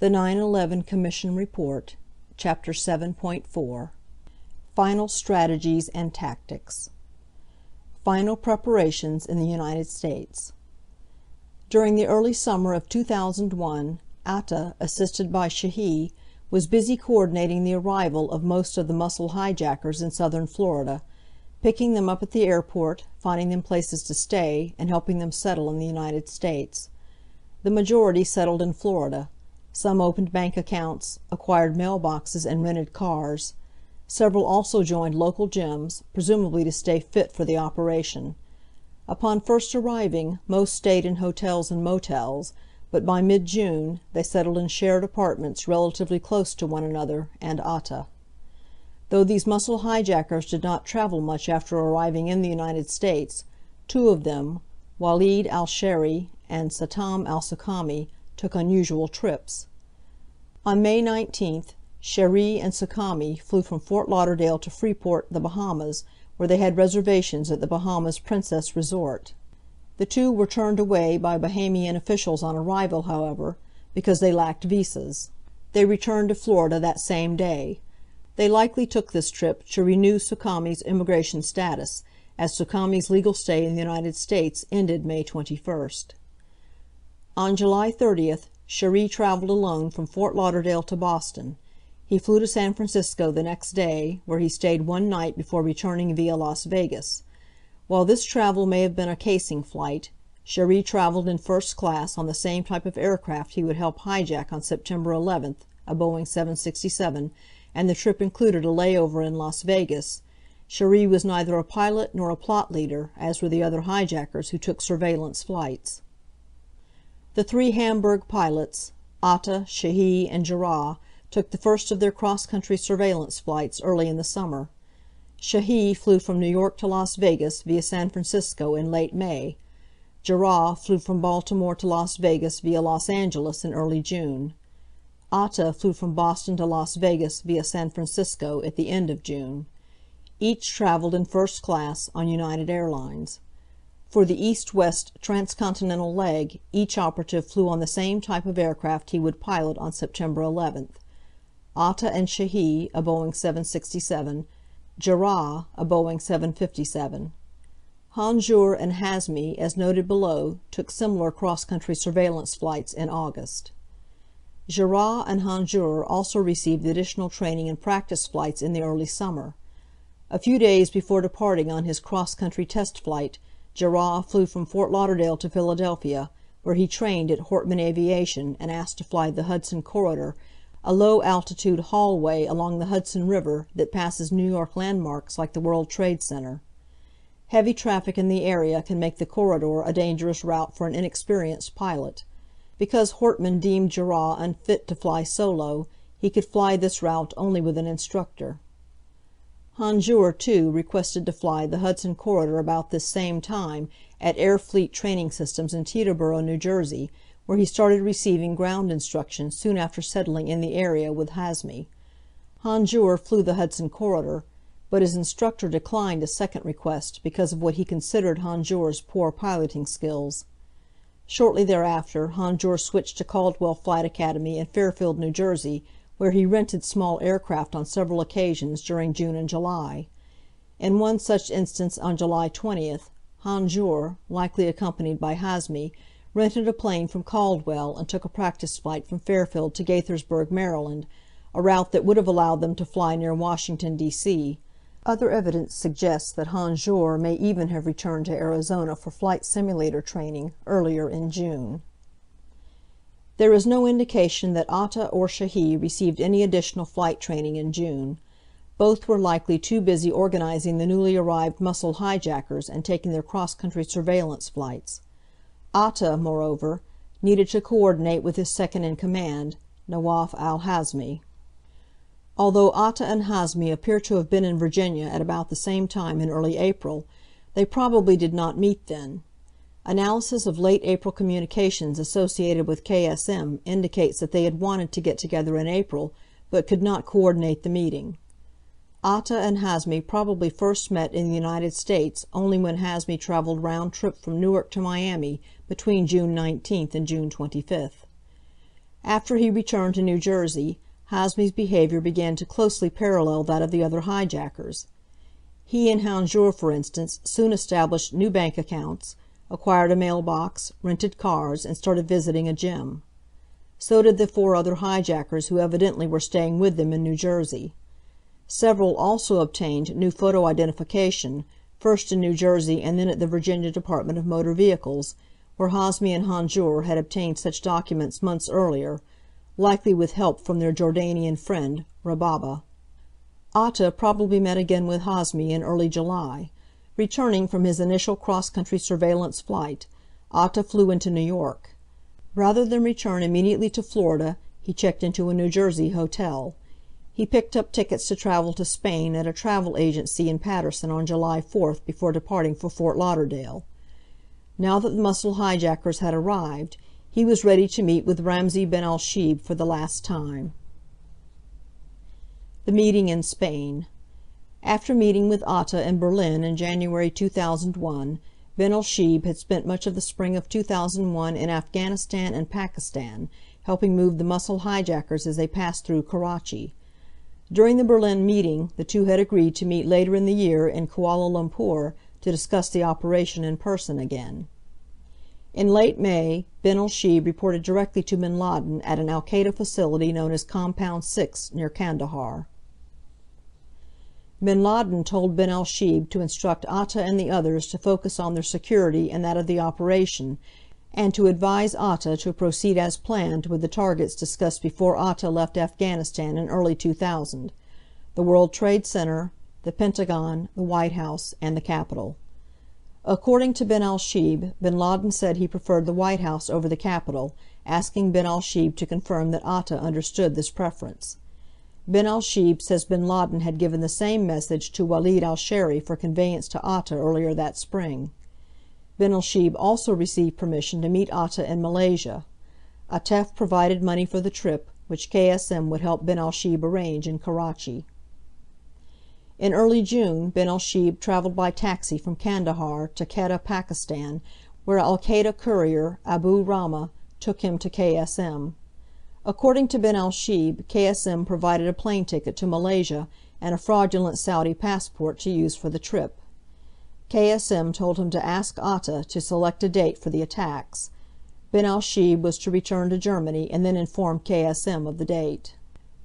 The 9/11 Commission Report Chapter 7.4 Final Strategies and Tactics Final Preparations in the United States During the early summer of 2001 Atta, assisted by Shehi, was busy coordinating the arrival of most of the muscle hijackers in southern Florida, picking them up at the airport, finding them places to stay, and helping them settle in the United States. The majority settled in Florida. Some opened bank accounts, acquired mail boxes and rented cars. Several also joined local gyms, presumably to stay fit for the operation. Upon first arriving most stayed in hotels and motels, but by mid June they settled in shared apartments relatively close to one another and Atta. Though these muscle hijackers did not travel much after arriving in the United States, two of them, Walid al Shehri and Satam al Suqami, took unusual trips. On May 19th Shehri and Suqami flew from Fort Lauderdale to Freeport, the Bahamas, where they had reservations at the Bahamas Princess Resort. The two were turned away by Bahamian officials on arrival, however, because they lacked visas. They returned to Florida that same day. They likely took this trip to renew Suqami's immigration status, as Suqami's legal stay in the United States ended May 21st. On July 30th Shehri traveled alone from Fort Lauderdale to Boston. He flew to San Francisco the next day, where he stayed one night before returning via Las Vegas. While this travel may have been a casing flight, Shehri traveled in first class on the same type of aircraft he would help hijack on September 11th, a Boeing 767, and the trip included a layover in Las Vegas. Shehri was neither a pilot nor a plot leader, as were the other hijackers who took surveillance flights. The three Hamburg pilots, Atta, Shehi and Jarrah, took the first of their cross country surveillance flights early in the summer. Shehi flew from New York to Las Vegas via San Francisco in late May. Jarrah flew from Baltimore to Las Vegas via Los Angeles in early June. Atta flew from Boston to Las Vegas via San Francisco at the end of June. Each traveled in first class on United Airlines. For the East West transcontinental leg each operative flew on the same type of aircraft he would pilot on September 11th. Atta and Shehi, a Boeing 767, Jarrah, a Boeing 757. Hanjour and Hazmi, as noted below, took similar cross country surveillance flights in August. Jarrah and Hanjour also received additional training and practice flights in the early summer. A few days before departing on his cross country test flight Jarrah flew from Fort Lauderdale to Philadelphia, where he trained at Hortman Aviation and asked to fly the Hudson Corridor a low altitude hallway along the Hudson River that passes New York landmarks like the World Trade Center. Heavy traffic in the area can make the corridor a dangerous route for an inexperienced pilot. Because Hortman deemed Jarrah unfit to fly solo, he could fly this route only with an instructor. Hanjour, too, requested to fly the Hudson Corridor about this same time at Air Fleet Training Systems in Teterboro, New Jersey, where he started receiving ground instruction soon after settling in the area with Hazmi. Hanjour flew the Hudson Corridor, but his instructor declined a second request because of what he considered Hanjour's poor piloting skills. Shortly thereafter Hanjour switched to Caldwell Flight Academy in Fairfield, New Jersey, where he rented small aircraft on several occasions during June and July. In one such instance on July 20th, Hanjour, likely accompanied by Hazmi, rented a plane from Caldwell and took a practice flight from Fairfield to Gaithersburg, Maryland, a route that would have allowed them to fly near Washington, D.C. Other evidence suggests that Hanjour may even have returned to Arizona for flight simulator training earlier in June. There is no indication that Atta or Shehi received any additional flight training in June. Both were likely too busy organizing the newly arrived muscle hijackers and taking their cross country surveillance flights. Atta, moreover, needed to coordinate with his second in command, Nawaf al Hazmi. Although Atta and Hazmi appear to have been in Virginia at about the same time in early April, they probably did not meet then. Analysis of late April communications associated with KSM indicates that they had wanted to get together in April, but could not coordinate the meeting. Atta and Hazmi probably first met in the United States only when Hazmi traveled round trip from Newark to Miami between June 19th and June 25th. After he returned to New Jersey, Hazmi's behaviour began to closely parallel that of the other hijackers. He and Hanjour, for instance, soon established new bank accounts, acquired a mail box, rented cars, and started visiting a gym. So did the four other hijackers who evidently were staying with them in New Jersey. Several also obtained new photo identification, first in New Jersey and then at the Virginia Department of Motor Vehicles, where Hazmi and Hanjour had obtained such documents months earlier, likely with help from their Jordanian friend, Rababa. Atta probably met again with Hazmi in early July. Returning from his initial cross country surveillance flight, Atta flew into New York. Rather than return immediately to Florida he checked into a New Jersey hotel. He picked up tickets to travel to Spain at a travel agency in Paterson on July 4th before departing for Fort Lauderdale. Now that the muscle hijackers had arrived, he was ready to meet with Ramzi Binalshibh for the last time. The Meeting in Spain After meeting with Atta in Berlin in January 2001, Binalshibh had spent much of the spring of 2001 in Afghanistan and Pakistan, helping move the muscle hijackers as they passed through Karachi. During the Berlin meeting the two had agreed to meet later in the year in Kuala Lumpur to discuss the operation in person again. In late May Binalshibh reported directly to Bin Laden at an Al Qaeda facility known as Compound 6, near Kandahar. Bin Laden told Binalshibh to instruct Atta and the others to focus on their security and that of the operation, and to advise Atta to proceed as planned with the targets discussed before Atta left Afghanistan in early 2000 the World Trade Center, the Pentagon, the White House, and the Capitol. According to Binalshibh, Bin Laden said he preferred the White House over the Capitol, asking Binalshibh to confirm that Atta understood this preference. Binalshibh says Bin Laden had given the same message to Walid al Shehri for conveyance to Atta earlier that spring. Binalshibh also received permission to meet Atta in Malaysia. Atef provided money for the trip, which KSM would help Binalshibh arrange in Karachi. In early June Binalshibh travelled by taxi from Kandahar to Quetta, Pakistan, where Al Qaeda courier, Abu Rama, took him to KSM. According to Binalshibh, KSM provided a plane ticket to Malaysia and a fraudulent Saudi passport to use for the trip. KSM told him to ask Atta to select a date for the attacks. Binalshibh was to return to Germany and then inform KSM of the date.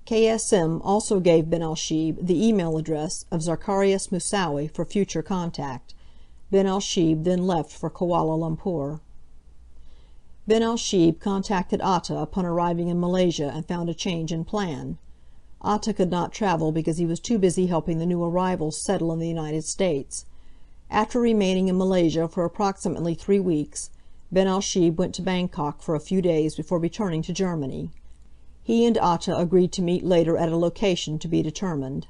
KSM also gave Binalshibh the email address of Zacarias Moussaoui for future contact. Binalshibh then left for Kuala Lumpur. Binalshibh contacted Atta upon arriving in Malaysia and found a change in plan. Atta could not travel because he was too busy helping the new arrivals settle in the United States. After remaining in Malaysia for approximately three weeks, Binalshibh went to Bangkok for a few days before returning to Germany. He and Atta agreed to meet later at a location to be determined.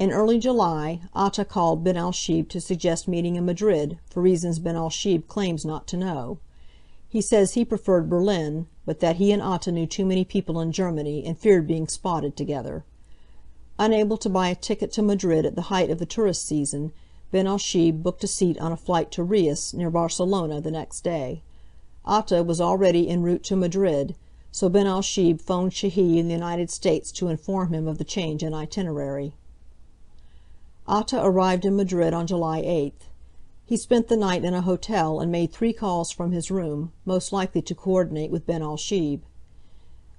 In early July Atta called Binalshibh to suggest meeting in Madrid, for reasons Binalshibh claims not to know. He says he preferred Berlin, but that he and Atta knew too many people in Germany and feared being spotted together. Unable to buy a ticket to Madrid at the height of the tourist season, Ben Binalshibh booked a seat on a flight to Reus, near Barcelona, the next day. Atta was already en route to Madrid, so Ben Binalshibh phoned Shehi in the United States to inform him of the change in itinerary. Atta arrived in Madrid on July 8th. He spent the night in a hotel and made three calls from his room, most likely to coordinate with Ben Binalshibh.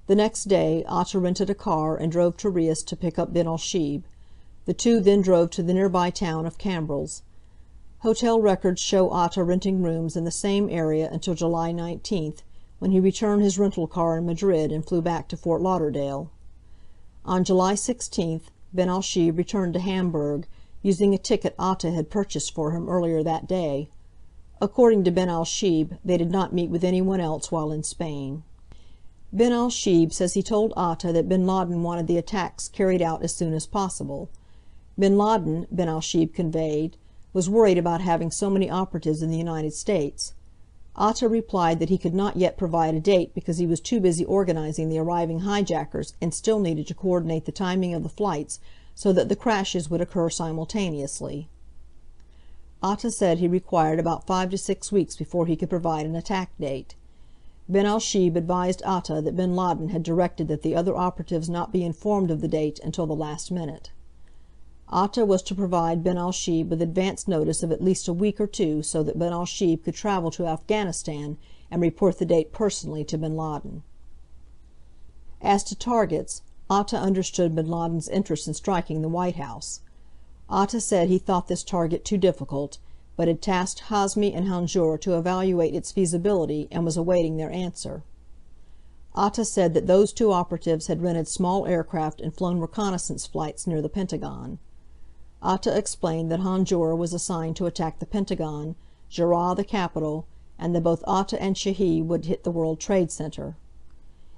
The next day Atta rented a car and drove to Reus to pick up Ben Binalshibh. The two then drove to the nearby town of Cambrils. Hotel records show Atta renting rooms in the same area until July 19th, when he returned his rental car in Madrid and flew back to Fort Lauderdale. On July 16th Ben Binalshibh returned to Hamburg, using a ticket Atta had purchased for him earlier that day. According to Binalshibh they did not meet with anyone else while in Spain. Binalshibh says he told Atta that Bin Laden wanted the attacks carried out as soon as possible. Bin Laden, Binalshibh conveyed, was worried about having so many operatives in the United States. Atta replied that he could not yet provide a date because he was too busy organizing the arriving hijackers and still needed to coordinate the timing of the flights so that the crashes would occur simultaneously. Atta said he required about five to six weeks before he could provide an attack date. Binalshibh advised Atta that Bin Laden had directed that the other operatives not be informed of the date until the last minute. Atta was to provide Ben Binalshibh with advance notice of at least a week or two so that Ben Binalshibh could travel to Afghanistan and report the date personally to Bin Laden. As to targets, Atta understood Bin Laden's interest in striking the White House. Atta said he thought this target too difficult, but had tasked Hazmi and Hanjour to evaluate its feasibility and was awaiting their answer. Atta said that those two operatives had rented small aircraft and flown reconnaissance flights near the Pentagon. Atta explained that Hanjour was assigned to attack the Pentagon, Jarrah the Capitol, and that both Atta and Shehi would hit the World Trade Center.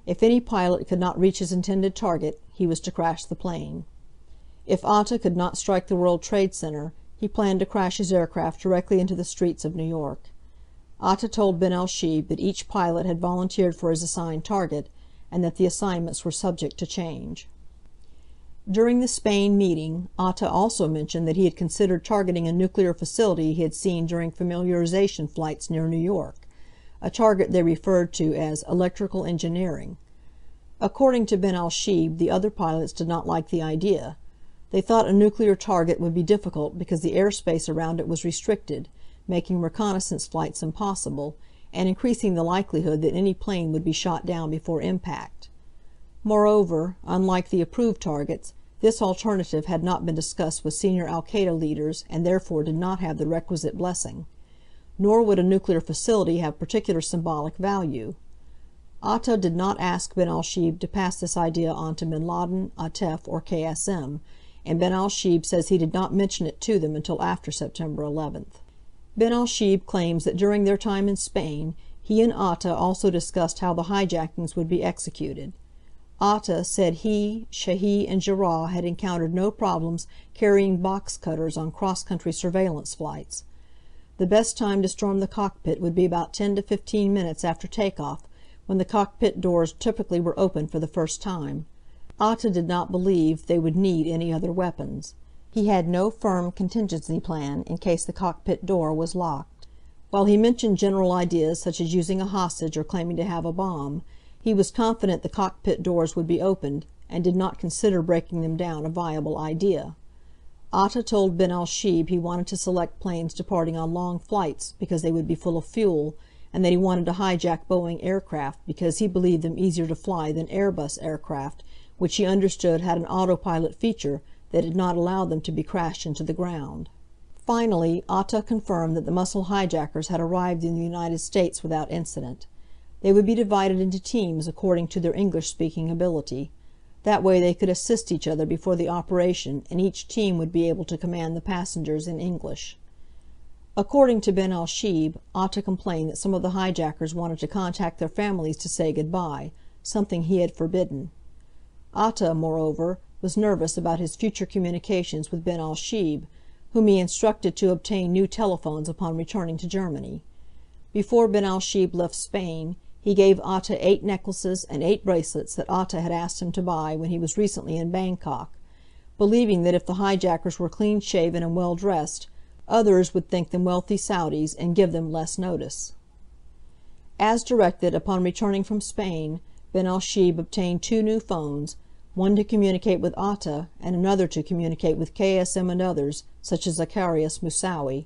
If any pilot could not reach his intended target, he was to crash the plane. If Atta could not strike the World Trade Center, he planned to crash his aircraft directly into the streets of New York. Atta told Binalshibh that each pilot had volunteered for his assigned target, and that the assignments were subject to change. During the Spain meeting Atta also mentioned that he had considered targeting a nuclear facility he had seen during familiarization flights near New York, a target they referred to as "electrical engineering." According to Binalshibh the other pilots did not like the idea. They thought a nuclear target would be difficult because the air space around it was restricted, making reconnaissance flights impossible, and increasing the likelihood that any plane would be shot down before impact. Moreover, unlike the approved targets, this alternative had not been discussed with senior Al Qaeda leaders and therefore did not have the requisite blessing. Nor would a nuclear facility have particular symbolic value. Atta did not ask Binalshibh to pass this idea on to Bin Laden, Atef, or KSM and Binalshibh says he did not mention it to them until after September 11th. Binalshibh claims that during their time in Spain he and Atta also discussed how the hijackings would be executed. Atta said he, Shehi and Jarrah had encountered no problems carrying box cutters on cross country surveillance flights. The best time to storm the cockpit would be about 10 to 15 minutes after take off, when the cockpit doors typically were open for the first time. Atta did not believe they would need any other weapons. He had no firm contingency plan in case the cockpit door was locked. While he mentioned general ideas such as using a hostage or claiming to have a bomb, he was confident the cockpit doors would be opened, and did not consider breaking them down a viable idea. Atta told Binalshibh he wanted to select planes departing on long flights because they would be full of fuel, and that he wanted to hijack Boeing aircraft because he believed them easier to fly than Airbus aircraft which he understood had an autopilot feature that did not allow them to be crashed into the ground. Finally, Atta confirmed that the muscle hijackers had arrived in the United States without incident. They would be divided into teams according to their English speaking ability. That way they could assist each other before the operation and each team would be able to command the passengers in English. According to Binalshibh, Atta complained that some of the hijackers wanted to contact their families to say good bye, something he had forbidden. Atta, moreover, was nervous about his future communications with Binalshibh, whom he instructed to obtain new telephones upon returning to Germany. Before Binalshibh left Spain he gave Atta eight necklaces and eight bracelets that Atta had asked him to buy when he was recently in Bangkok, believing that if the hijackers were clean shaven and well dressed, others would think them wealthy Saudis and give them less notice. As directed, upon returning from Spain, Binalshibh obtained two new phones, one to communicate with Atta, and another to communicate with K.S.M. and others, such as Zacarias Moussaoui.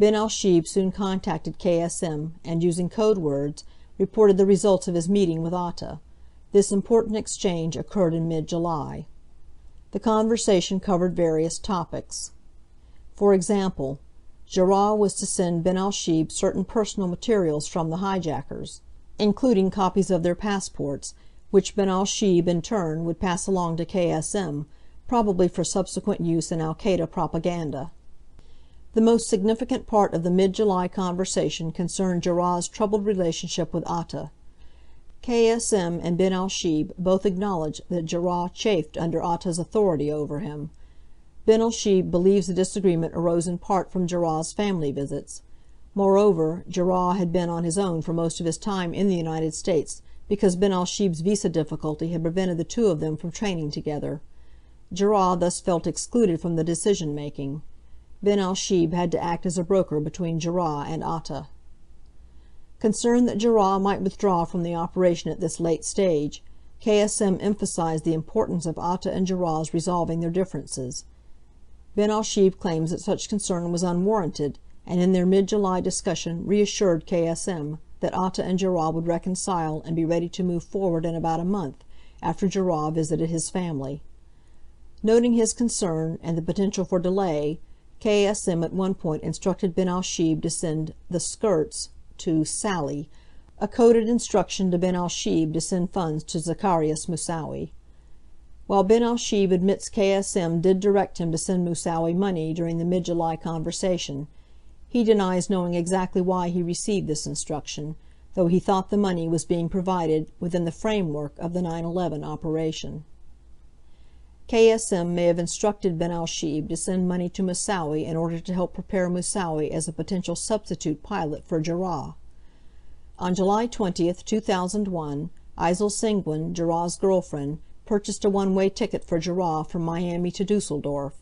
Binalshibh soon contacted K.S.M. and, using code words, reported the results of his meeting with Atta. This important exchange occurred in mid July. The conversation covered various topics. For example, Jarrah was to send Ben Binalshibh certain personal materials from the hijackers, including copies of their passports which Ben Binalshibh, in turn, would pass along to K.S.M., probably for subsequent use in Al Qaeda propaganda. The most significant part of the mid July conversation concerned Jarrah's troubled relationship with Atta. K.S.M. and Ben Binalshibh both acknowledged that Jarrah chafed under Atta's authority over him. Ben Binalshibh believes the disagreement arose in part from Jarrah's family visits. Moreover, Jarrah had been on his own for most of his time in the United States because Ben Binalshibh's visa difficulty had prevented the two of them from training together. Jarrah thus felt excluded from the decision making. Binalshibh had to act as a broker between Jarrah and Atta. Concerned that Jarrah might withdraw from the operation at this late stage, K.S.M. emphasized the importance of Atta and Jarrah's resolving their differences. Binalshibh claims that such concern was unwarranted, and in their mid July discussion reassured K.S.M. that Atta and Jarrah would reconcile and be ready to move forward in about a month, after Jarrah visited his family. Noting his concern, and the potential for delay, K.S.M. at one point instructed Binalshibh to send "the skirts" to "Sally," a coded instruction to Binalshibh to send funds to Zacarias Moussaoui. While Binalshibh admits K.S.M. did direct him to send Moussaoui money during the mid July conversation, he denies knowing exactly why he received this instruction, though he thought the money was being provided within the framework of the 9 11 operation. K.S.M. may have instructed Binalshibh to send money to Moussaoui in order to help prepare Moussaoui as a potential substitute pilot for Jarrah. On July 20, 2001, Aysel Senguen, Jarrah's girlfriend, purchased a one-way ticket for Jarrah from Miami to Dusseldorf.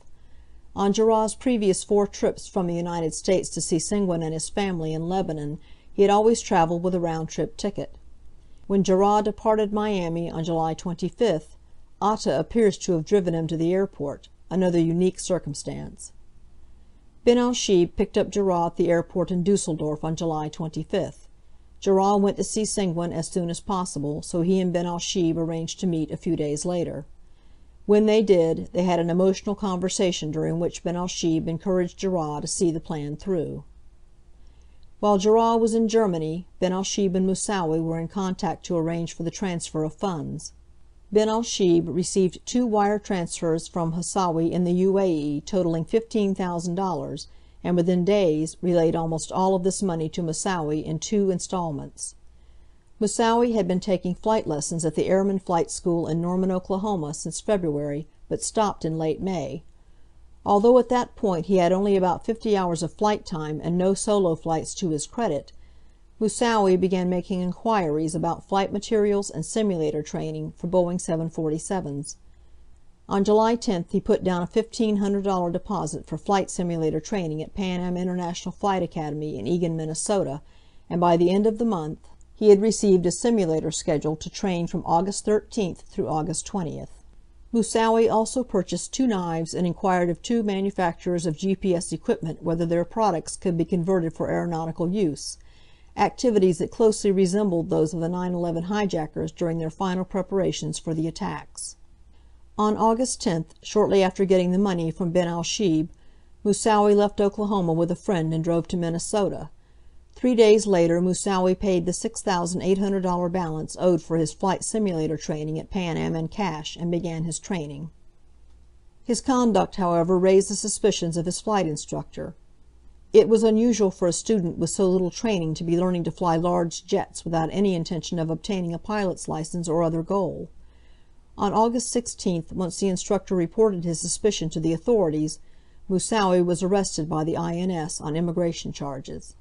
On Jarrah's previous four trips from the United States to see Senguen and his family in Lebanon he had always traveled with a round trip ticket. When Jarrah departed Miami on July 25, Atta appears to have driven him to the airport, another unique circumstance. Ben Binalshibh picked up Jarrah at the airport in Dusseldorf on July 25. Jarrah went to see Senguen as soon as possible, so he and Ben Binalshibh arranged to meet a few days later. When they did, they had an emotional conversation during which Ben Binalshibh encouraged Jarrah to see the plan through. While Jarrah was in Germany, Ben Binalshibh and Moussaoui were in contact to arrange for the transfer of funds. Binalshibh received two wire transfers from Moussaoui in the U.A.E. totaling $15,000 and within days relayed almost all of this money to Moussaoui in two installments. Moussaoui had been taking flight lessons at the Airman Flight School in Norman, Oklahoma, since February, but stopped in late May. Although at that point he had only about fifty hours of flight time and no solo flights to his credit, Moussaoui began making inquiries about flight materials and simulator training for Boeing 747's. On July 10 he put down a $1,500 deposit for flight simulator training at Pan Am International Flight Academy in Eagan, Minnesota, and by the end of the month he had received a simulator schedule to train from August 13 through August 20. Moussaoui also purchased two knives and inquired of two manufacturers of GPS equipment whether their products could be converted for aeronautical use activities that closely resembled those of the 9 11 hijackers during their final preparations for the attacks. On August 10, shortly after getting the money from Binalshibh, Moussaoui left Oklahoma with a friend and drove to Minnesota. Three days later Moussaoui paid the $6,800 balance owed for his flight simulator training at Pan Am in cash and began his training. His conduct, however, raised the suspicions of his flight instructor. It was unusual for a student with so little training to be learning to fly large jets without any intention of obtaining a pilot's license or other goal. On August 16, once the instructor reported his suspicion to the authorities, Moussaoui was arrested by the INS on immigration charges.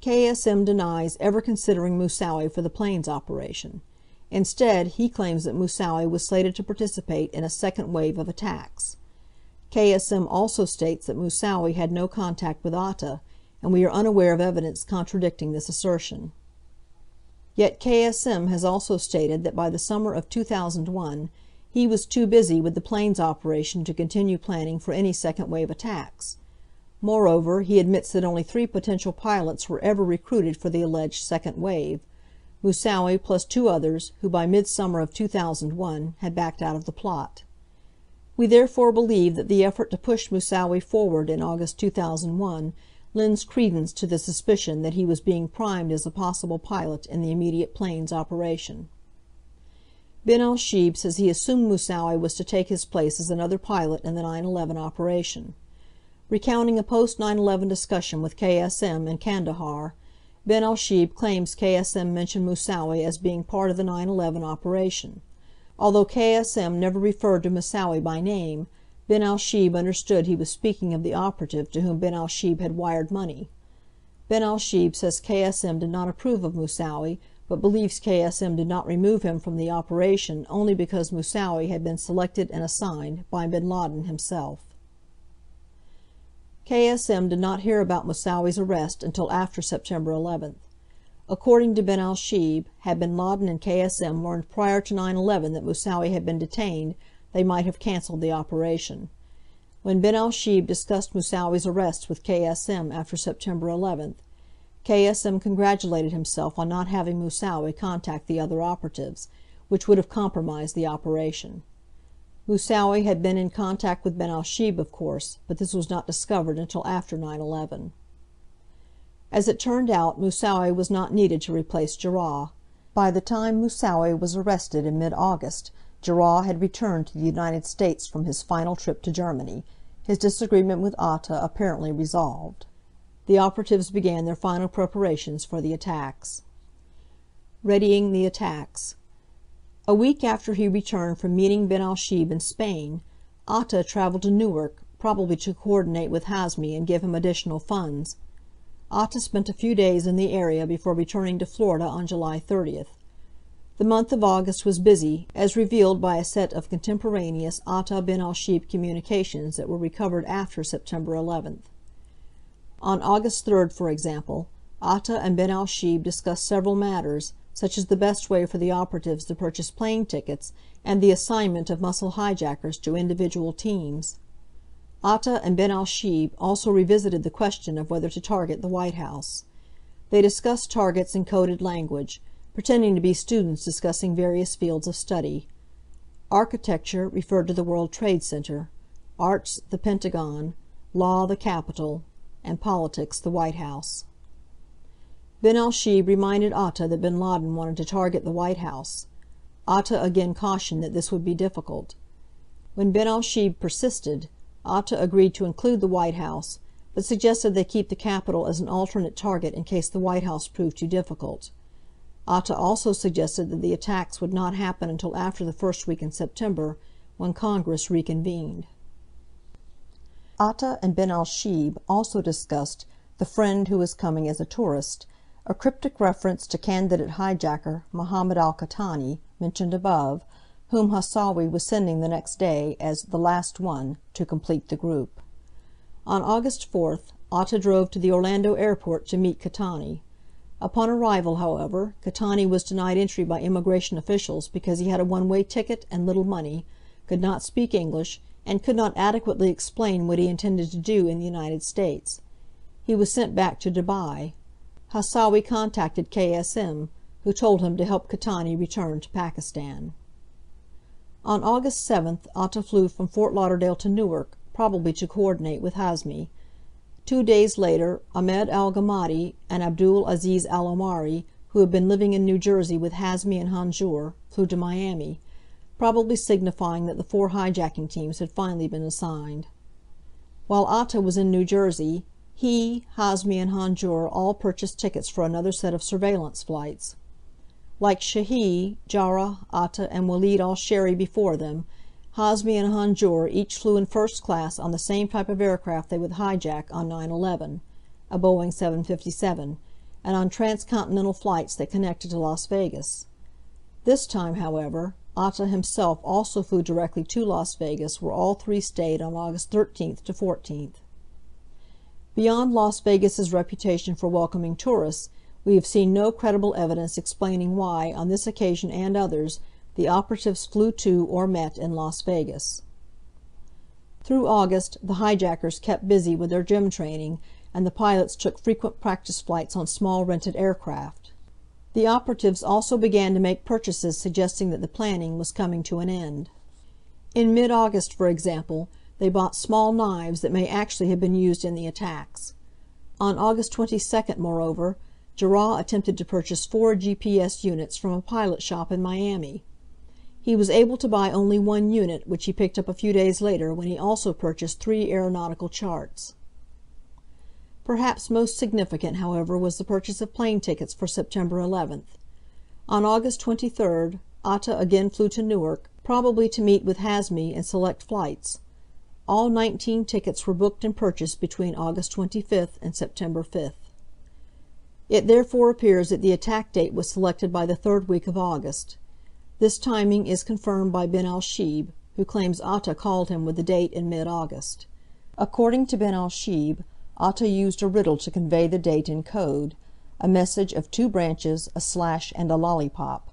KSM denies ever considering Moussaoui for the planes operation. Instead, he claims that Moussaoui was slated to participate in a second wave of attacks. KSM also states that Moussaoui had no contact with Atta, and we are unaware of evidence contradicting this assertion. Yet KSM has also stated that by the summer of 2001 he was too busy with the planes operation to continue planning for any second wave attacks. Moreover, he admits that only three potential pilots were ever recruited for the alleged second wave Moussaoui plus two others, who by midsummer of 2001 had backed out of the plot. We therefore believe that the effort to push Moussaoui forward in August 2001 lends credence to the suspicion that he was being primed as a possible pilot in the immediate planes operation. Binalshibh says he assumed Moussaoui was to take his place as another pilot in the 9 11 operation. Recounting a post 9 11 discussion with KSM in Kandahar, Binalshibh claims KSM mentioned Moussaoui as being part of the 9 11 operation. Although KSM never referred to Moussaoui by name, Binalshibh understood he was speaking of the operative to whom Binalshibh had wired money. Binalshibh says KSM did not approve of Moussaoui, but believes KSM did not remove him from the operation only because Moussaoui had been selected and assigned by Bin Laden himself. KSM did not hear about Moussaoui's arrest until after September 11th. According to Binalshibh, had Bin Laden and KSM learned prior to 9 11 that Moussaoui had been detained, they might have cancelled the operation. When Binalshibh discussed Moussaoui's arrest with KSM after September 11th, KSM congratulated himself on not having Moussaoui contact the other operatives, which would have compromised the operation. Moussaoui had been in contact with Binalshibh, of course, but this was not discovered until after 9 11. As it turned out, Moussaoui was not needed to replace Jarrah. By the time Moussaoui was arrested in mid August Jarrah had returned to the United States from his final trip to Germany, his disagreement with Atta apparently resolved. The operatives began their final preparations for the attacks. Readying the Attacks A week after he returned from meeting Binalshibh in Spain, Atta travelled to Newark, probably to coordinate with Hazmi and give him additional funds. Atta spent a few days in the area before returning to Florida on July 30th. The month of August was busy, as revealed by a set of contemporaneous Atta Binalshibh communications that were recovered after September 11th. On August 3rd, for example, Atta and Ben Binalshibh discussed several matters, such as the best way for the operatives to purchase plane tickets and the assignment of muscle hijackers to individual teams. Atta and Binalshibh also revisited the question of whether to target the White House. They discussed targets in coded language pretending to be students discussing various fields of study. Architecture referred to the World Trade Center, arts the Pentagon, law the Capitol, and politics the White House. Binalshibh reminded Atta that Bin Laden wanted to target the White House. Atta again cautioned that this would be difficult. When Binalshibh persisted, Atta agreed to include the White House, but suggested they keep the Capitol as an alternate target in case the White House proved too difficult. Atta also suggested that the attacks would not happen until after the first week in September, when Congress reconvened. Atta and Binalshibh also discussed "the friend who is coming as a tourist," a cryptic reference to candidate hijacker Mohammed al Qahtani, mentioned above, whom Hawsawi was sending the next day, as "the last one," to complete the group. On August 4th Atta drove to the Orlando airport to meet Qahtani. Upon arrival, however, Qahtani was denied entry by immigration officials because he had a one way ticket and little money, could not speak English, and could not adequately explain what he intended to do in the United States. He was sent back to Dubai. Hawsawi contacted K.S.M., who told him to help Qahtani return to Pakistan. On August 7th Atta flew from Fort Lauderdale to Newark, probably to coordinate with Hazmi. Two days later Ahmed Ghammadi and Abdul Aziz Al Omari, who had been living in New Jersey with Hazmi and Hanjour, flew to Miami, probably signifying that the four hijacking teams had finally been assigned. While Atta was in New Jersey, he, Hazmi and Hanjour all purchased tickets for another set of surveillance flights. Like Shehi, Jarrah, Atta and Walid al Shehri before them. Hazmi and Hanjour each flew in first class on the same type of aircraft they would hijack on 9 11 a Boeing 757 and on transcontinental flights that connected to Las Vegas. This time, however, Atta himself also flew directly to Las Vegas where all three stayed on August 13th to 14th. Beyond Las Vegas's reputation for welcoming tourists, we have seen no credible evidence explaining why, on this occasion and others the operatives flew to or met in Las Vegas. Through August the hijackers kept busy with their gym training, and the pilots took frequent practice flights on small rented aircraft. The operatives also began to make purchases suggesting that the planning was coming to an end. In mid August, for example, they bought small knives that may actually have been used in the attacks. On August 22nd, moreover, Jarrah attempted to purchase four GPS units from a pilot shop in Miami. He was able to buy only one unit, which he picked up a few days later when he also purchased three aeronautical charts. Perhaps most significant, however, was the purchase of plane tickets for September 11th. On August 23rd Atta again flew to Newark, probably to meet with Hazmi and select flights. All nineteen tickets were booked and purchased between August 25th and September 5th. It therefore appears that the attack date was selected by the third week of August. This timing is confirmed by Binalshibh, who claims Atta called him with the date in mid August. According to Binalshibh, Atta used a riddle to convey the date in code a message of two branches, a slash, and a lollipop.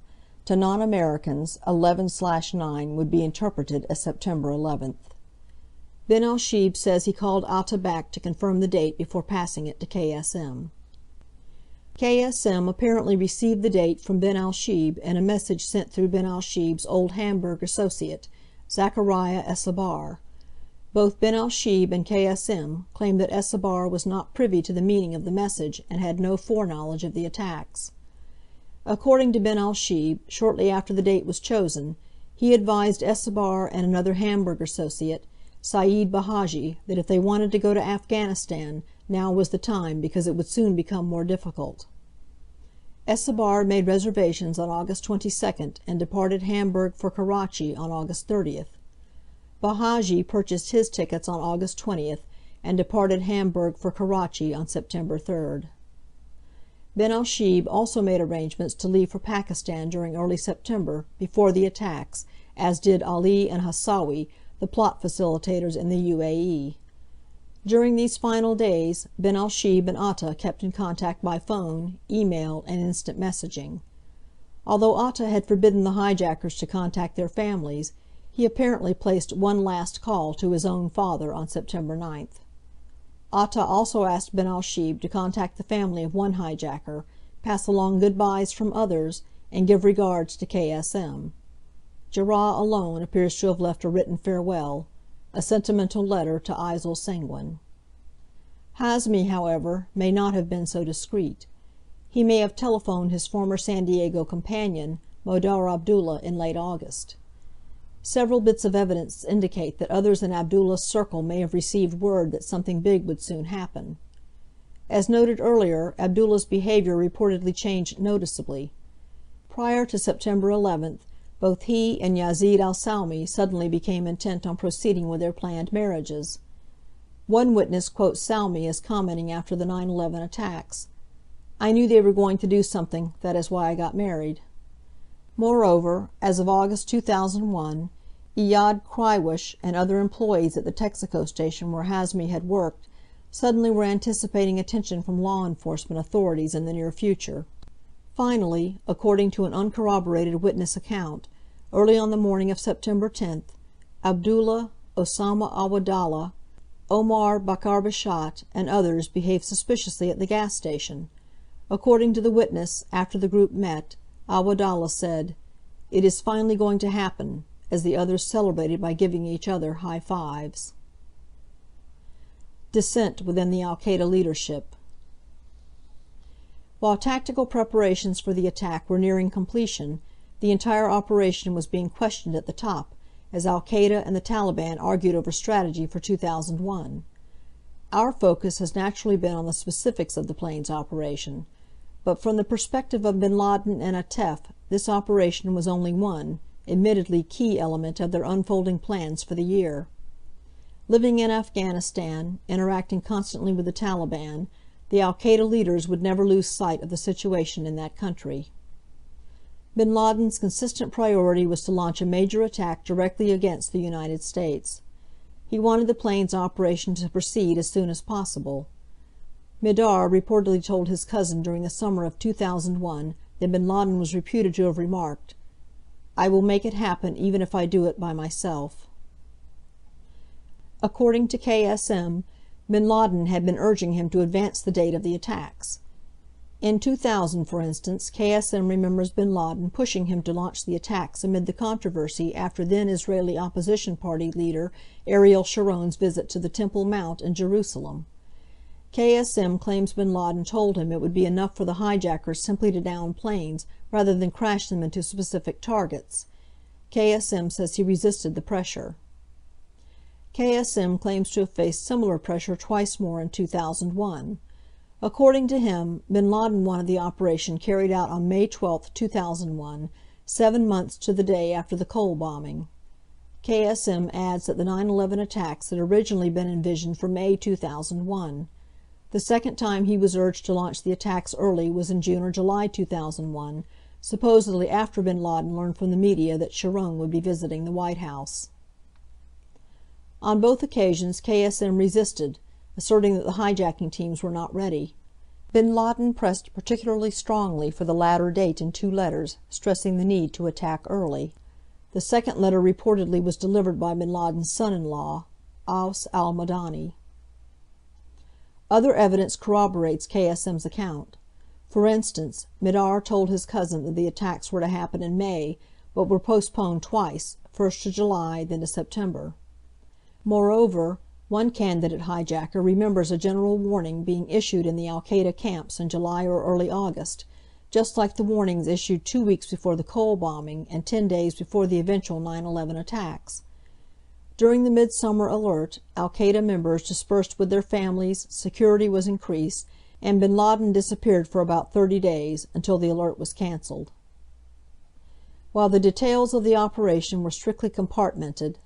To non Americans 11 9 would be interpreted as September 11th. Binalshibh says he called Atta back to confirm the date before passing it to KSM. KSM apparently received the date from Binalshibh in a message sent through Binalshibh's old Hamburg associate, Zachariah Essabar. Both Binalshibh and KSM claim that Essabar was not privy to the meaning of the message and had no foreknowledge of the attacks. According to Binalshibh, shortly after the date was chosen, he advised Essabar and another Hamburg associate, Said Bahaji, that if they wanted to go to Afghanistan, now was the time because it would soon become more difficult. Essabar made reservations on August 22nd and departed Hamburg for Karachi on August 30th. Bahaji purchased his tickets on August 20th and departed Hamburg for Karachi on September 3rd. Binalshibh also made arrangements to leave for Pakistan during early September, before the attacks, as did Ali and Hawsawi, the plot facilitators in the U.A.E. During these final days, Binalshibh and Atta kept in contact by phone, email, and instant messaging. Although Atta had forbidden the hijackers to contact their families, he apparently placed one last call to his own father on September 9th. Atta also asked Binalshibh to contact the family of one hijacker, pass along goodbyes from others, and give regards to K.S.M. Jarrah alone appears to have left a written farewell, a sentimental letter to Aysel Senguen. Hazmi, however, may not have been so discreet. He may have telephoned his former San Diego companion, Modar Abdullah, in late August. Several bits of evidence indicate that others in Abdullah's circle may have received word that something big would soon happen. As noted earlier, Abdullah's behavior reportedly changed noticeably. Prior to September 11th, both he and Yazid al Salmi suddenly became intent on proceeding with their planned marriages. One witness quotes Salmi as commenting after the 9 11 attacks, I knew they were going to do something, that is why I got married. Moreover, as of August 2001, Iyad Kriwish and other employees at the Texaco station where Hazmi had worked suddenly were anticipating attention from law enforcement authorities in the near future. Finally, according to an uncorroborated witness account, early on the morning of September 10th, Abdullah, Osama Awadallah, Omar Bakarbashat, and others behaved suspiciously at the gas station. According to the witness, after the group met, Awadallah said, "It is finally going to happen," as the others celebrated by giving each other high fives. Dissent within the Al Qaeda leadership. While tactical preparations for the attack were nearing completion, the entire operation was being questioned at the top, as Al Qaeda and the Taliban argued over strategy for 2001. Our focus has naturally been on the specifics of the plane's operation. But from the perspective of Bin Laden and Atef this operation was only one, admittedly key element of their unfolding plans for the year. Living in Afghanistan, interacting constantly with the Taliban, the Al Qaeda leaders would never lose sight of the situation in that country. Bin Laden's consistent priority was to launch a major attack directly against the United States. He wanted the plane's operation to proceed as soon as possible. Mihdhar reportedly told his cousin during the summer of 2001 that Bin Laden was reputed to have remarked, "I will make it happen even if I do it by myself." According to KSM, Bin Laden had been urging him to advance the date of the attacks. In 2000, for instance, KSM remembers Bin Laden pushing him to launch the attacks amid the controversy after then Israeli opposition party leader Ariel Sharon's visit to the Temple Mount in Jerusalem. KSM claims Bin Laden told him it would be enough for the hijackers simply to down planes rather than crash them into specific targets. KSM says he resisted the pressure. KSM claims to have faced similar pressure twice more in 2001. According to him, Bin Laden wanted the operation carried out on May 12, 2001, seven months to the day after the Cole bombing. KSM adds that the 9 11 attacks had originally been envisioned for May 2001. The second time he was urged to launch the attacks early was in June or July 2001, supposedly after Bin Laden learned from the media that Sharon would be visiting the White House. On both occasions KSM resisted, asserting that the hijacking teams were not ready. Bin Laden pressed particularly strongly for the latter date in two letters, stressing the need to attack early. The second letter reportedly was delivered by Bin Laden's son in law, Aus al Madani. Other evidence corroborates KSM's account. For instance, Mihdhar told his cousin that the attacks were to happen in May, but were postponed twice, first to July, then to September. Moreover, one candidate hijacker remembers a general warning being issued in the Al Qaeda camps in July or early August, just like the warnings issued two weeks before the Cole bombing and ten days before the eventual 9 11 attacks. During the midsummer alert, Al Qaeda members dispersed with their families, security was increased, and Bin Laden disappeared for about 30 days, until the alert was cancelled. While the details of the operation were strictly compartmented,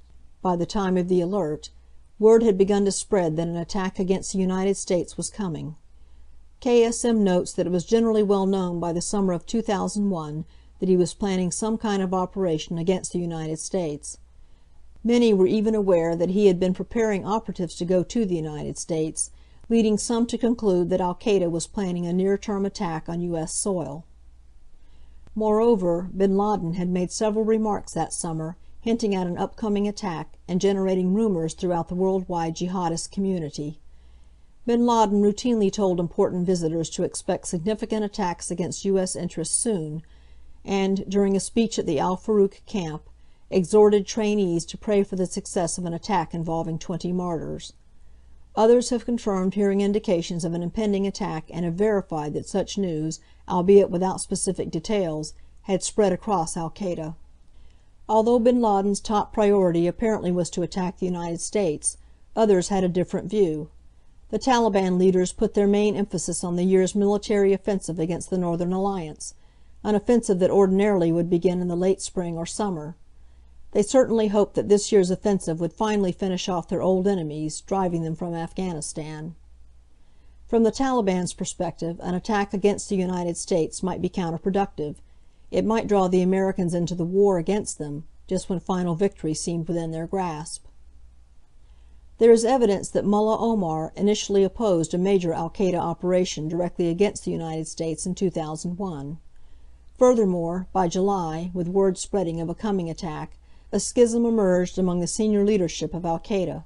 by the time of the alert, word had begun to spread that an attack against the United States was coming. KSM notes that it was generally well known by the summer of 2001 that he was planning some kind of operation against the United States. Many were even aware that he had been preparing operatives to go to the United States, leading some to conclude that Al Qaeda was planning a near term attack on U.S. soil. Moreover, Bin Laden had made several remarks that summer hinting at an upcoming attack and generating rumors throughout the worldwide jihadist community. Bin Laden routinely told important visitors to expect significant attacks against U.S. interests soon, and, during a speech at the Al Farouk camp, exhorted trainees to pray for the success of an attack involving twenty martyrs. Others have confirmed hearing indications of an impending attack and have verified that such news, albeit without specific details, had spread across Al Qaeda. Although Bin Laden's top priority apparently was to attack the United States, others had a different view. The Taliban leaders put their main emphasis on the year's military offensive against the Northern Alliance, an offensive that ordinarily would begin in the late spring or summer. They certainly hoped that this year's offensive would finally finish off their old enemies, driving them from Afghanistan. From the Taliban's perspective, an attack against the United States might be counterproductive. It might draw the Americans into the war against them, just when final victory seemed within their grasp. There is evidence that Mullah Omar initially opposed a major Al Qaeda operation directly against the United States in 2001. Furthermore, by July, with word spreading of a coming attack, a schism emerged among the senior leadership of Al Qaeda.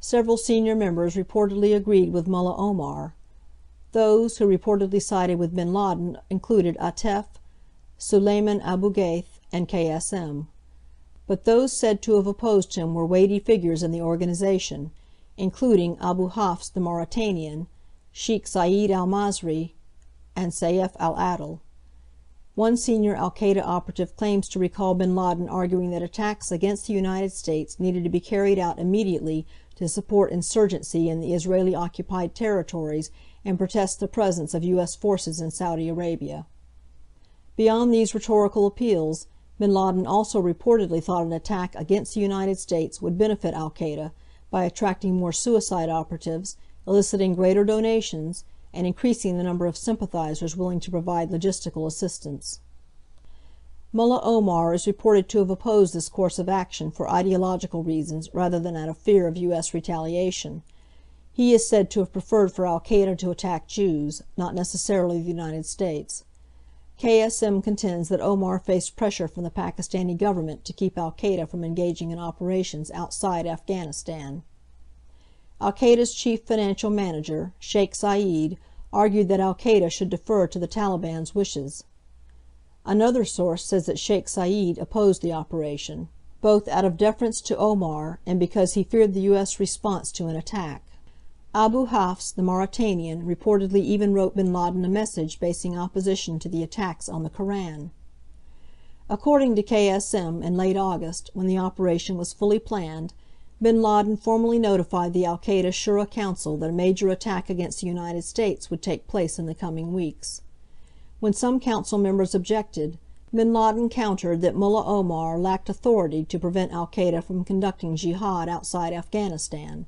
Several senior members reportedly agreed with Mullah Omar. Those who reportedly sided with Bin Laden included Atef, Suleiman Abu Ghaith, and KSM. But those said to have opposed him were weighty figures in the organization, including Abu Hafs the Mauritanian, Sheikh Said al Masri, and Saif al Adel. One senior Al Qaeda operative claims to recall Bin Laden arguing that attacks against the United States needed to be carried out immediately to support insurgency in the Israeli occupied territories and protest the presence of U.S. forces in Saudi Arabia. Beyond these rhetorical appeals, Bin Laden also reportedly thought an attack against the United States would benefit Al Qaeda by attracting more suicide operatives, eliciting greater donations, and increasing the number of sympathizers willing to provide logistical assistance. Mullah Omar is reported to have opposed this course of action for ideological reasons rather than out of fear of U.S. retaliation. He is said to have preferred for Al Qaeda to attack Jews, not necessarily the United States. KSM contends that Omar faced pressure from the Pakistani government to keep Al Qaeda from engaging in operations outside Afghanistan. Al Qaeda's chief financial manager, Sheikh Said, argued that Al Qaeda should defer to the Taliban's wishes. Another source says that Sheikh Said opposed the operation, both out of deference to Omar and because he feared the U.S. response to an attack. Abu Hafs, the Mauritanian, reportedly even wrote Bin Laden a message basing opposition to the attacks on the Koran. According to KSM, in late August, when the operation was fully planned, Bin Laden formally notified the Al Qaeda Shura Council that a major attack against the United States would take place in the coming weeks. When some council members objected, Bin Laden countered that Mullah Omar lacked authority to prevent Al Qaeda from conducting jihad outside Afghanistan.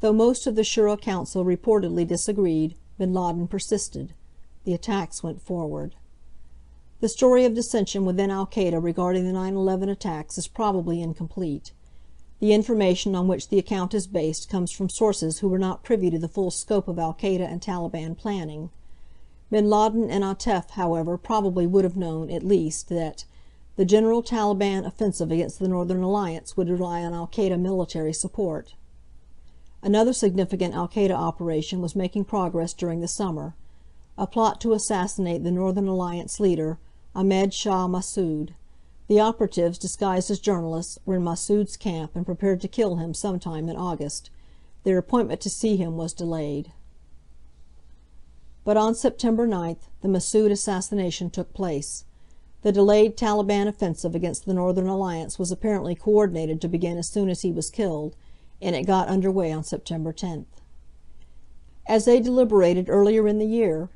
Though most of the Shura Council reportedly disagreed, Bin Laden persisted. The attacks went forward. The story of dissension within Al Qaeda regarding the 9 11 attacks is probably incomplete. The information on which the account is based comes from sources who were not privy to the full scope of Al Qaeda and Taliban planning. Bin Laden and Atef, however, probably would have known, at least, that the general Taliban offensive against the Northern Alliance would rely on Al Qaeda military support. Another significant Al Qaeda operation was making progress during the summer a plot to assassinate the Northern Alliance leader, Ahmed Shah Massoud. The operatives, disguised as journalists, were in Massoud's camp and prepared to kill him some time in August. Their appointment to see him was delayed. But on September 9th the Massoud assassination took place. The delayed Taliban offensive against the Northern Alliance was apparently coordinated to begin as soon as he was killed, and it got under way on September 10th. As they deliberated earlier in the year,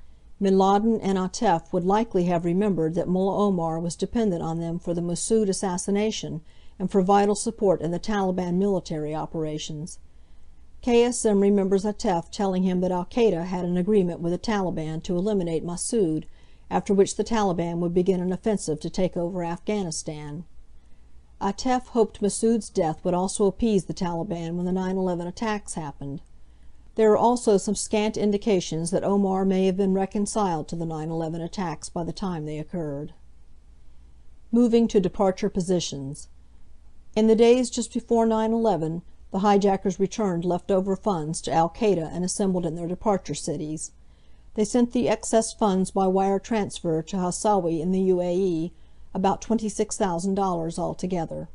Bin Laden and Atef would likely have remembered that Mullah Omar was dependent on them for the Massoud assassination and for vital support in the Taliban military operations. KSM remembers Atef telling him that Al Qaeda had an agreement with the Taliban to eliminate Massoud, after which the Taliban would begin an offensive to take over Afghanistan. Atef hoped Massoud's death would also appease the Taliban when the 9 11 attacks happened. There are also some scant indications that Omar may have been reconciled to the 9 11 attacks by the time they occurred. Moving to departure positions. In the days just before 9 11 the hijackers returned leftover funds to Al Qaeda and assembled in their departure cities. They sent the excess funds by wire transfer to Hawsawi in the U.A.E., about $26,000 altogether.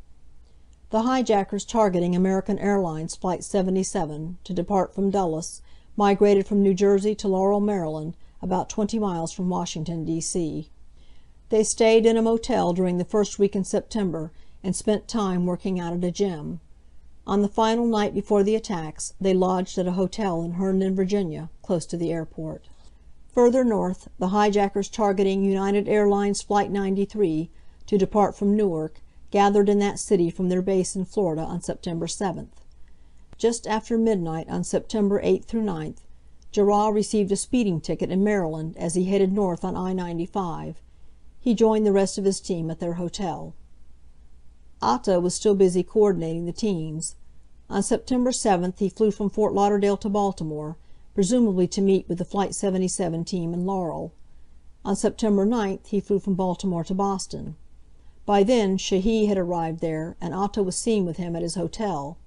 The hijackers targeting American Airlines Flight 77, to depart from Dulles, migrated from New Jersey to Laurel, Maryland, about 20 miles from Washington, D.C. They stayed in a motel during the first week in September and spent time working out at a gym. On the final night before the attacks they lodged at a hotel in Herndon, Virginia, close to the airport. Further north, the hijackers targeting United Airlines Flight 93, to depart from Newark, gathered in that city from their base in Florida on September 7th. Just after midnight on September 8th 9th, Jarrah received a speeding ticket in Maryland as he headed north on I 95. He joined the rest of his team at their hotel. Atta was still busy coordinating the teams. On September 7th he flew from Fort Lauderdale to Baltimore, presumably to meet with the Flight 77 team in Laurel. On September 9th he flew from Baltimore to Boston. By then Shehi had arrived there, and Atta was seen with him at his hotel.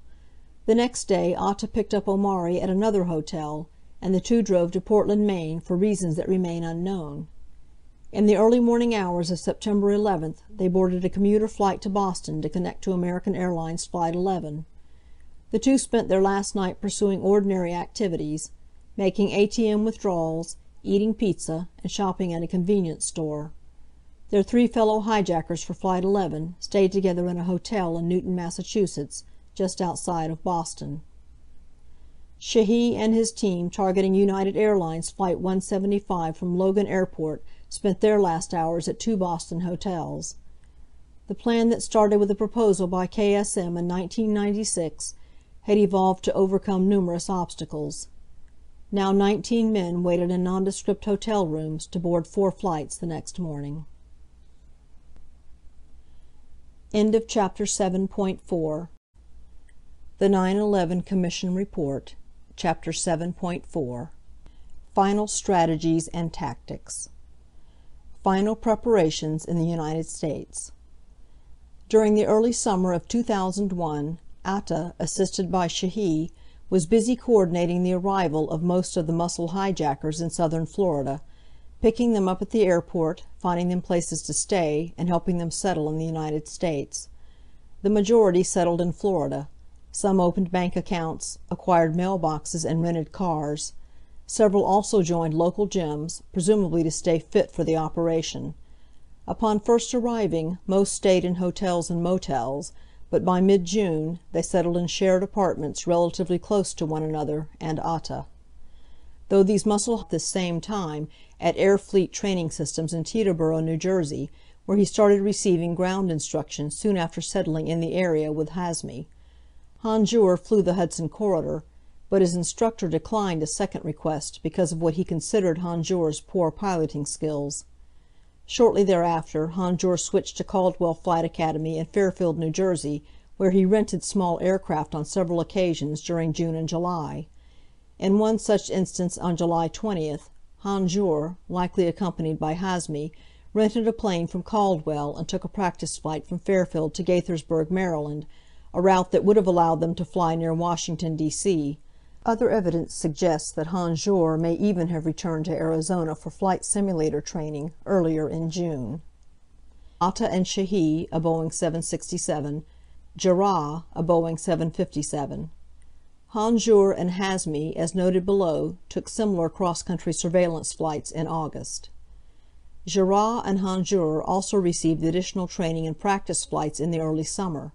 The next day Atta picked up Omari at another hotel, and the two drove to Portland, Maine, for reasons that remain unknown. In the early morning hours of September 11th they boarded a commuter flight to Boston to connect to American Airlines Flight 11. The two spent their last night pursuing ordinary activities, making A.T.M. withdrawals, eating pizza, and shopping at a convenience store. Their three fellow hijackers for Flight 11 stayed together in a hotel in Newton, Massachusetts, just outside of Boston. Shehi and his team targeting United Airlines Flight 175 from Logan Airport spent their last hours at two Boston hotels. The plan that started with a proposal by KSM in 1996 had evolved to overcome numerous obstacles. Now nineteen men waited in nondescript hotel rooms to board four flights the next morning. End of Chapter 7.4 The 9/11 Commission Report, Chapter 7.4 Final Strategies and Tactics. Final Preparations in the United States. During the early summer of 2001 Atta, assisted by Shehi, was busy coordinating the arrival of most of the muscle hijackers in southern Florida picking them up at the airport, finding them places to stay, and helping them settle in the United States. The majority settled in Florida. Some opened bank accounts, acquired mailboxes and rented cars. Several also joined local gyms, presumably to stay fit for the operation. Upon first arriving most stayed in hotels and motels, but by mid June they settled in shared apartments relatively close to one another and Atta. Though these muscle at the same time at Air Fleet Training Systems in Teterboro, New Jersey, where he started receiving ground instruction soon after settling in the area with Hazmi. Hanjour flew the Hudson Corridor, but his instructor declined a second request because of what he considered Hanjour's poor piloting skills. Shortly thereafter Hanjour switched to Caldwell Flight Academy in Fairfield, New Jersey, where he rented small aircraft on several occasions during June and July. In one such instance on July 20, Hanjour likely accompanied by Hazmi, rented a plane from Caldwell and took a practice flight from Fairfield to Gaithersburg, Maryland, a route that would have allowed them to fly near Washington, D.C. Other evidence suggests that Hanjour may even have returned to Arizona for flight simulator training earlier in June. Atta and Shehi, a Boeing 767, Jarrah, a Boeing 757. Hanjour and Hazmi, as noted below, took similar cross country surveillance flights in August. Jarrah and Hanjour also received additional training and practice flights in the early summer.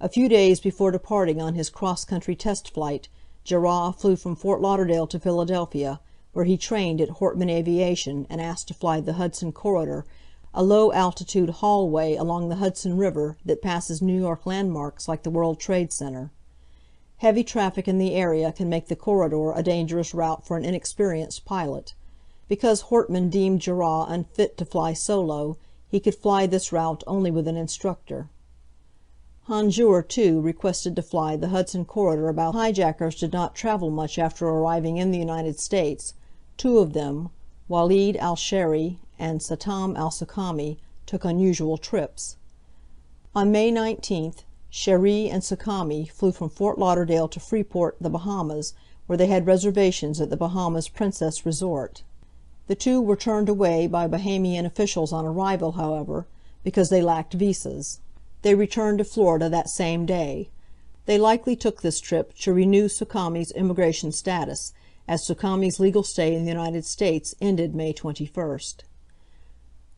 A few days before departing on his cross country test flight, Jarrah flew from Fort Lauderdale to Philadelphia, where he trained at Hortman Aviation and asked to fly the Hudson Corridor, a low altitude hallway along the Hudson River that passes New York landmarks like the World Trade Center. Heavy traffic in the area can make the corridor a dangerous route for an inexperienced pilot. Because Hortman deemed Jarrah unfit to fly solo, he could fly this route only with an instructor. Hanjour, too, requested to fly the Hudson Corridor about hijackers did not travel much after arriving in the United States; two of them, Walid al Shehri and Satam al Suqami, took unusual trips. On May 19, Shehri and Suqami flew from Fort Lauderdale to Freeport, the Bahamas, where they had reservations at the Bahamas Princess Resort. The two were turned away by Bahamian officials on arrival, however, because they lacked visas. They returned to Florida that same day. They likely took this trip to renew Suqami's immigration status, as Suqami's legal stay in the United States ended May 21.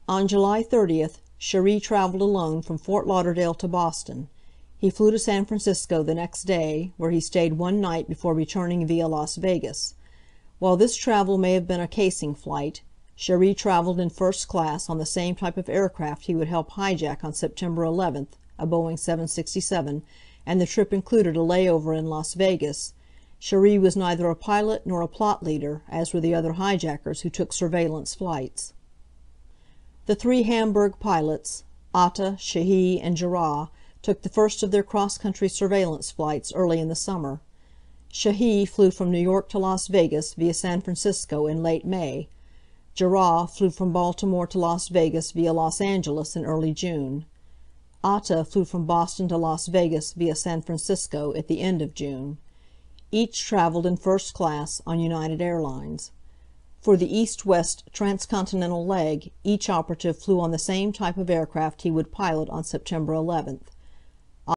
On July 30 Shehri traveled alone from Fort Lauderdale to Boston. He flew to San Francisco the next day, where he stayed one night before returning via Las Vegas. While this travel may have been a casing flight. Shehri traveled in first class on the same type of aircraft he would help hijack on September 11, a Boeing 767, and the trip included a layover in Las Vegas. Shehri was neither a pilot nor a plot leader, as were the other hijackers who took surveillance flights. The three Hamburg pilots, Atta, Shehi, and Jarrah, took the first of their cross country surveillance flights early in the summer. Shehi flew from New York to Las Vegas via San Francisco in late May. Jarrah flew from Baltimore to Las Vegas via Los Angeles in early June. Atta flew from Boston to Las Vegas via San Francisco at the end of June. Each traveled in first class on United Airlines. For the East West transcontinental leg each operative flew on the same type of aircraft he would pilot on September 11th.